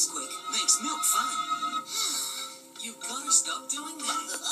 Nesquik makes milk fun. you gotta stop doing that.